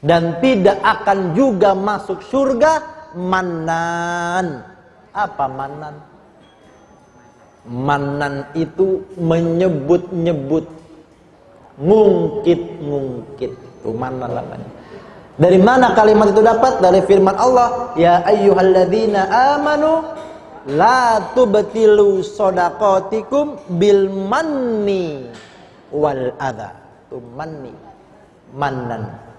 dan tidak akan juga masuk surga manan. Apa manan? Manan itu menyebut-nyebut ngungkit-ngungkit. Itu manan namanya. Dari mana kalimat itu dapat? Dari firman Allah, ya ayyuhalladzina amanu la tubtilu sodakotikum bil manni wal adha. Itu manni. Manan.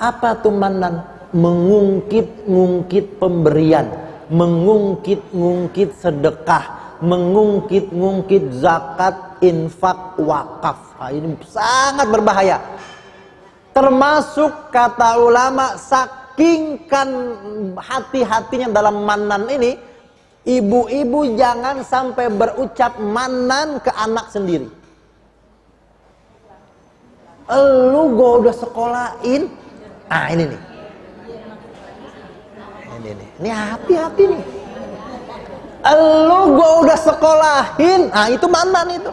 Apa tuh manan? Mengungkit-ngungkit pemberian, mengungkit-ngungkit sedekah, mengungkit-ngungkit zakat, infak, wakaf. Nah, ini sangat berbahaya Termasuk kata ulama sakingkan hati-hatinya dalam manan ini, ibu-ibu jangan sampai berucap manan ke anak sendiri. Lu gue udah sekolahin. Ah ini nih. Ini nih. Ini hati-hati nih. Lu gue udah sekolahin. Ah itu manan itu.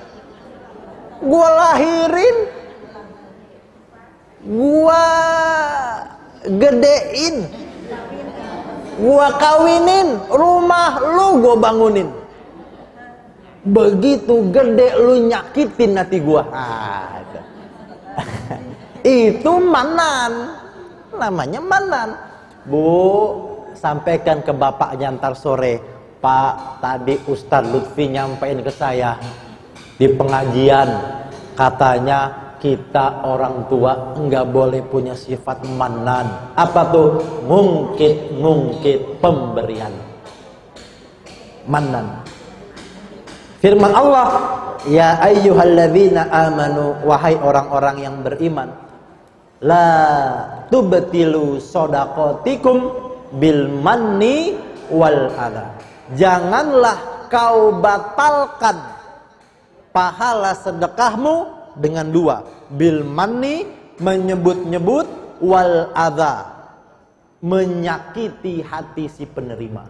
Gue lahirin gua gedein gua kawinin rumah lu gua bangunin begitu gede lu nyakitin hati gua ah, itu manan namanya manan bu sampaikan ke bapaknya ntar sore pak tadi Ustadz Lutfi nyampein ke saya di pengajian katanya kita orang tua enggak boleh punya sifat manan. Apa tuh? Ngungkit-ngungkit pemberian. Manan. Firman Allah, Ya ayyuhalladzina amanu, wahai orang-orang yang beriman, la tubtilu sodakotikum bil manni wal adha. Janganlah kau batalkan pahala sedekahmu dengan dua. Bil mani menyebut-nyebut wal adha. Menyakiti hati si penerima.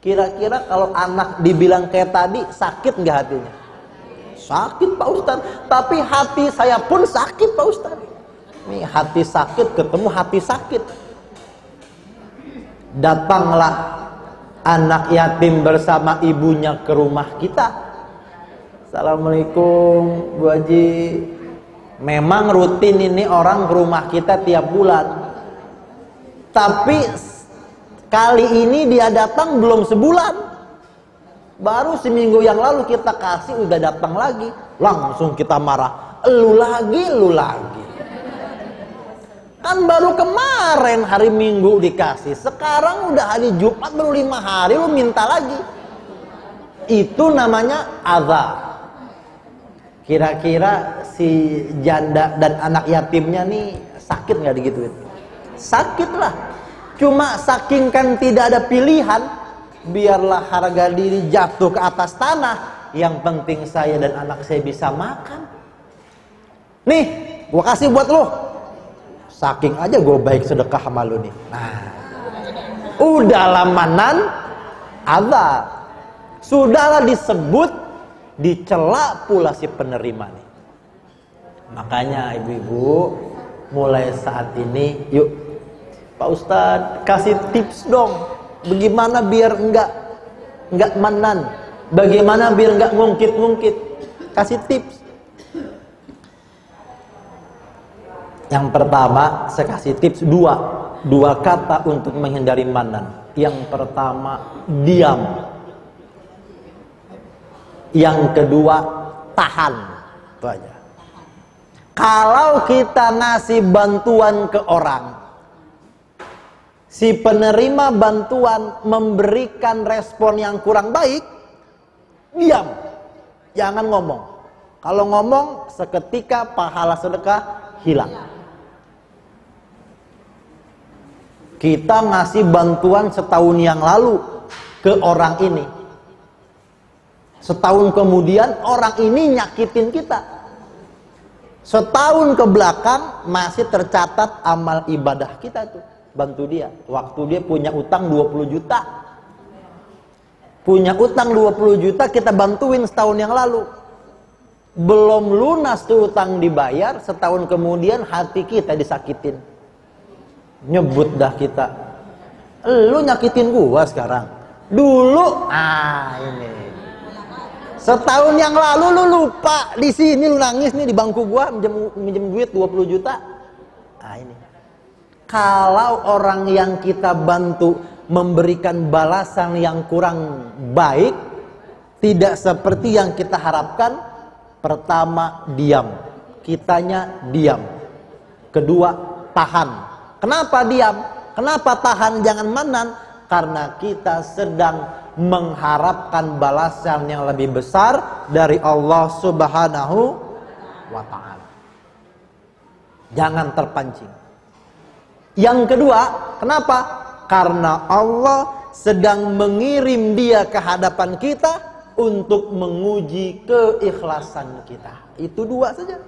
Kira-kira kalau anak dibilang kayak tadi sakit nggak hatinya? Sakit Pak Ustadz. Tapi hati saya pun sakit Pak Ustadz ini hati sakit ketemu hati sakit. Datanglah anak yatim bersama ibunya ke rumah kita. Assalamualaikum Bu Haji. Memang rutin ini orang ke rumah kita tiap bulan. Tapi kali ini dia datang belum sebulan. Baru seminggu yang lalu kita kasih udah datang lagi. Langsung kita marah. Lu lagi, lu lagi Kan baru kemarin hari minggu dikasih Sekarang udah hari Jumat baru lima hari lu minta lagi Itu namanya azab Kira-kira si janda dan anak yatimnya nih sakit nggak digituin? Sakit lah. Cuma saking kan tidak ada pilihan, biarlah harga diri jatuh ke atas tanah. Yang penting saya dan anak saya bisa makan. Nih, gua kasih buat lo. Saking aja gue baik sedekah sama lo nih. Nah, udah lamanan, ada. Sudahlah disebut dicela pula si penerima nih. Makanya ibu-ibu mulai saat ini yuk Pak Ustadz kasih tips dong bagaimana biar enggak enggak manan bagaimana biar enggak ngungkit-ngungkit kasih tips yang pertama saya kasih tips dua dua kata untuk menghindari manan yang pertama diam yang kedua, tahan. Itu aja. Kalau kita ngasih bantuan ke orang, si penerima bantuan memberikan respon yang kurang baik, diam. Jangan ngomong. Kalau ngomong, seketika pahala sedekah hilang. Kita ngasih bantuan setahun yang lalu ke orang ini Setahun kemudian orang ini nyakitin kita. Setahun ke belakang masih tercatat amal ibadah kita tuh. Bantu dia. Waktu dia punya utang 20 juta. Punya utang 20 juta kita bantuin setahun yang lalu. Belum lunas tuh utang dibayar, setahun kemudian hati kita disakitin. Nyebut dah kita. Lu nyakitin gua sekarang. Dulu, ah ini. Setahun yang lalu lu lupa di sini lu nangis nih di bangku gua minjem, minjem duit 20 juta. Ah ini. Kalau orang yang kita bantu memberikan balasan yang kurang baik, tidak seperti yang kita harapkan, pertama diam, kitanya diam. Kedua, tahan. Kenapa diam? Kenapa tahan jangan menan? Karena kita sedang mengharapkan balasan yang lebih besar dari Allah Subhanahu wa taala. Jangan terpancing. Yang kedua, kenapa? Karena Allah sedang mengirim dia ke hadapan kita untuk menguji keikhlasan kita. Itu dua saja.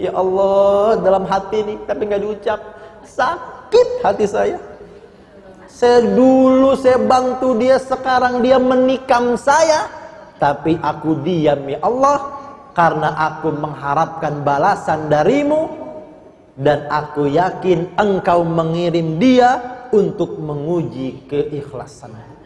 Ya Allah, dalam hati ini tapi nggak diucap. Sakit hati saya. Saya dulu saya bantu dia, sekarang dia menikam saya. Tapi aku diam ya Allah karena aku mengharapkan balasan darimu dan aku yakin engkau mengirim dia untuk menguji keikhlasanmu.